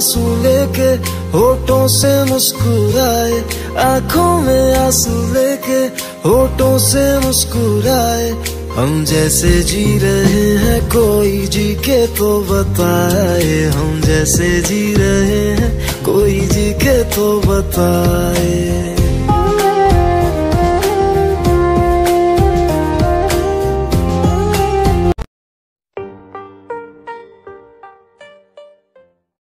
आँसू लेके, होठों से मुस्कुराए, आँखों में आँसू लेके, होठों से मुस्कुराए। हम जैसे जी रहे हैं, कोई जी के तो बताए। हम जैसे जी रहे हैं, कोई जी के तो बताए।